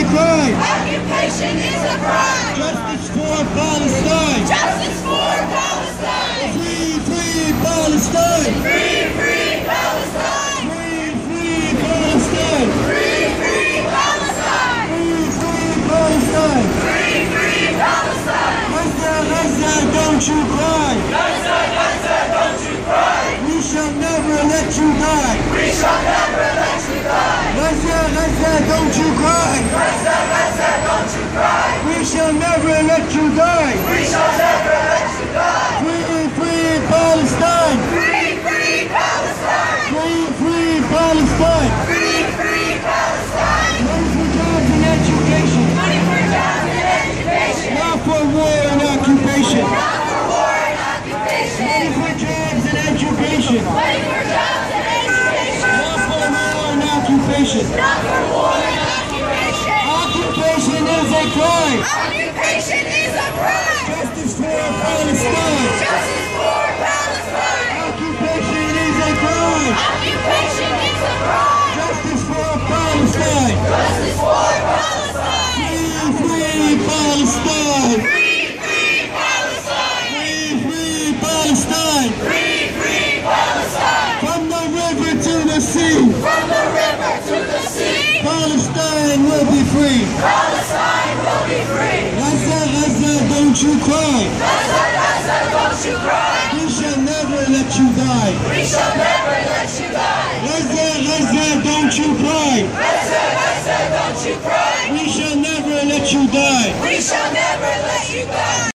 Occupation is a crime. Occupation is a crime. Justice for Palestine. Justice for Palestine. Free, free Palestine. Free, free Palestine. Free, free Palestine. Free, free Palestine. Free, free Palestine. Free, free Palestine. Gaza, Gaza, don't you cry. Gaza, Gaza, don't you cry. We shall never let you die. We shall never let you die. Gaza, Gaza, don't you cry. Shall never let you die. We shall never let you die. Free, free Palestine. Free, free Palestine. Free, free Palestine. Free, free Palestine. Money for jobs and education. Money for jobs and education. Not for war and occupation. Not for war and occupation. Money for jobs and education. Money for jobs and education. Not for war and occupation. Not for a crime. Occupation is a crime. Justice for Palestine. Justice for Palestine. Occupation is a crime. Occupation is a crime. Justice for Palestine. Justice for Palestine. Free, free Palestine. Free, free Palestine. Free, free Palestine. Free, free Palestine. From the river to the sea. From the river Gaza, Gaza, don't you cry. We shall never let you die. We shall never let you die. Gaza, Gaza, don't you cry. Gaza, Gaza, don't you cry. We shall never let you die. We shall never let you die.